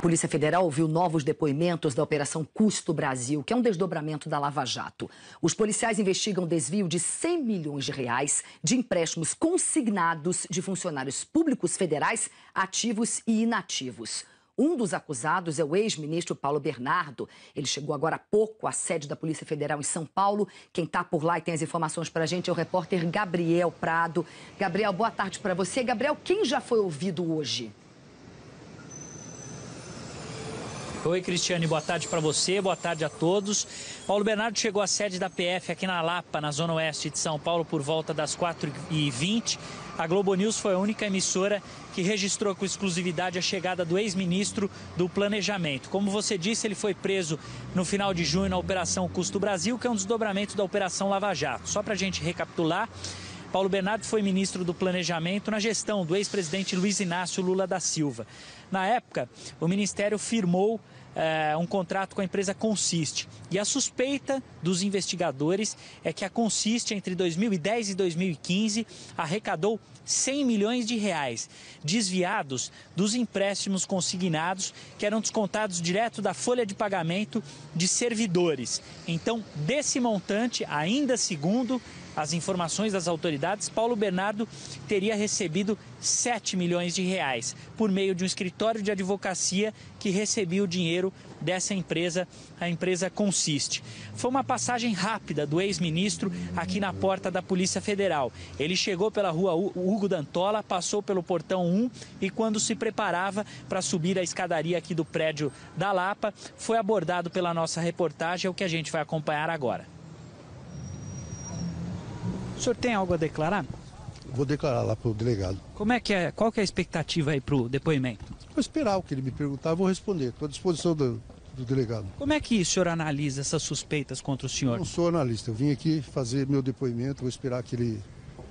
A Polícia Federal ouviu novos depoimentos da Operação Custo Brasil, que é um desdobramento da Lava Jato. Os policiais investigam desvio de 100 milhões de reais de empréstimos consignados de funcionários públicos federais ativos e inativos. Um dos acusados é o ex-ministro Paulo Bernardo. Ele chegou agora há pouco à sede da Polícia Federal em São Paulo. Quem está por lá e tem as informações para a gente é o repórter Gabriel Prado. Gabriel, boa tarde para você. Gabriel, quem já foi ouvido hoje? Oi, Cristiane, boa tarde para você, boa tarde a todos. Paulo Bernardo chegou à sede da PF aqui na Lapa, na zona oeste de São Paulo, por volta das 4h20. A Globo News foi a única emissora que registrou com exclusividade a chegada do ex-ministro do Planejamento. Como você disse, ele foi preso no final de junho na Operação Custo Brasil, que é um desdobramento da Operação Lava Jato. Só para a gente recapitular. Paulo Bernardo foi ministro do Planejamento na gestão do ex-presidente Luiz Inácio Lula da Silva. Na época, o ministério firmou é, um contrato com a empresa Consiste. E a suspeita dos investigadores é que a Consiste, entre 2010 e 2015, arrecadou 100 milhões de reais desviados dos empréstimos consignados que eram descontados direto da folha de pagamento de servidores. Então, desse montante, ainda segundo as informações das autoridades, Paulo Bernardo teria recebido 7 milhões de reais por meio de um escritório de advocacia que recebia o dinheiro dessa empresa, a empresa Consiste. Foi uma passagem rápida do ex-ministro aqui na porta da Polícia Federal. Ele chegou pela rua Hugo Dantola, passou pelo portão 1 e quando se preparava para subir a escadaria aqui do prédio da Lapa, foi abordado pela nossa reportagem, é o que a gente vai acompanhar agora. O senhor tem algo a declarar? Vou declarar lá para o delegado. Como é que é? Qual que é a expectativa aí para o depoimento? Vou esperar o que ele me perguntar, vou responder. Estou à disposição do, do delegado. Como é que o senhor analisa essas suspeitas contra o senhor? Eu não sou analista, eu vim aqui fazer meu depoimento, vou esperar que ele,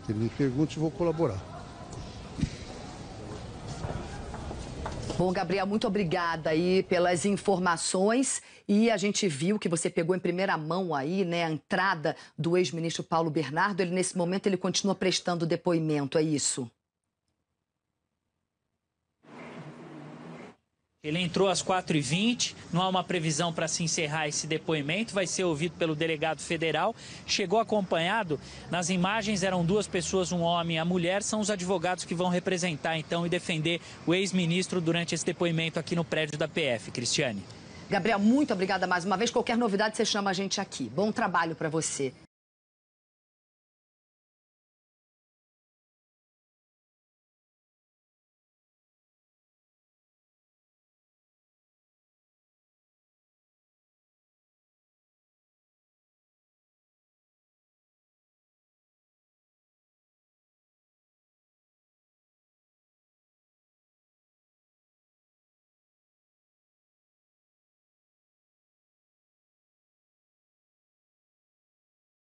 que ele me pergunte e vou colaborar. Bom, Gabriel, muito obrigada aí pelas informações. E a gente viu que você pegou em primeira mão aí, né, a entrada do ex-ministro Paulo Bernardo. Ele, nesse momento, ele continua prestando depoimento, é isso? Ele entrou às 4h20, não há uma previsão para se encerrar esse depoimento, vai ser ouvido pelo delegado federal. Chegou acompanhado, nas imagens eram duas pessoas, um homem e a mulher, são os advogados que vão representar então e defender o ex-ministro durante esse depoimento aqui no prédio da PF. Cristiane. Gabriel, muito obrigada mais uma vez. Qualquer novidade, você chama a gente aqui. Bom trabalho para você.